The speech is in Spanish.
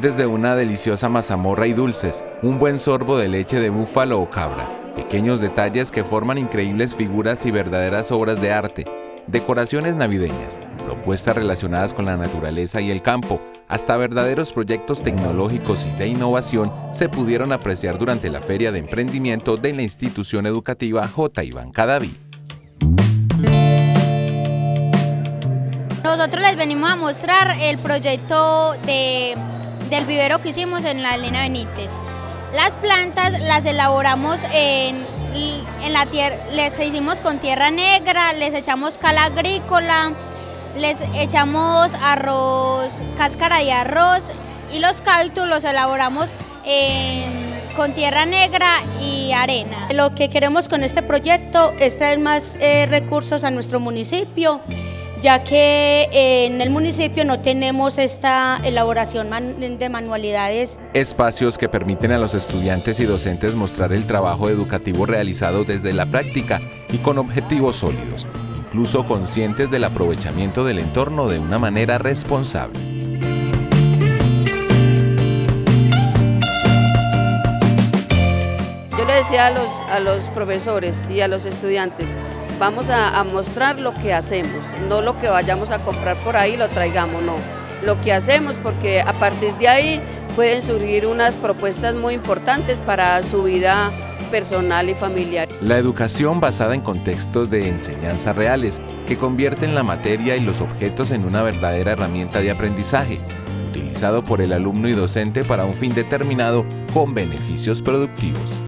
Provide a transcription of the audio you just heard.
desde una deliciosa mazamorra y dulces, un buen sorbo de leche de búfalo o cabra, pequeños detalles que forman increíbles figuras y verdaderas obras de arte, decoraciones navideñas, propuestas relacionadas con la naturaleza y el campo, hasta verdaderos proyectos tecnológicos y de innovación se pudieron apreciar durante la Feria de Emprendimiento de la institución educativa J. Iván Cadaví. Nosotros les venimos a mostrar el proyecto de del vivero que hicimos en la Elena Benítez. Las plantas las elaboramos en, en la tierra, les hicimos con tierra negra, les echamos cal agrícola, les echamos arroz, cáscara de arroz y los cactus los elaboramos con tierra negra y arena. Lo que queremos con este proyecto es traer más eh, recursos a nuestro municipio ya que eh, en el municipio no tenemos esta elaboración de manualidades. Espacios que permiten a los estudiantes y docentes mostrar el trabajo educativo realizado desde la práctica y con objetivos sólidos, incluso conscientes del aprovechamiento del entorno de una manera responsable. Yo le decía a los, a los profesores y a los estudiantes, vamos a, mostrar lo que hacemos, no lo que vayamos a comprar por ahí lo traigamos, no. Lo que hacemos porque a partir de ahí pueden surgir unas propuestas muy importantes para su vida personal y familiar. La educación basada en contextos de enseñanza reales que convierten la materia y los objetos en una verdadera herramienta de aprendizaje, utilizado por el alumno y docente para un fin determinado con beneficios productivos.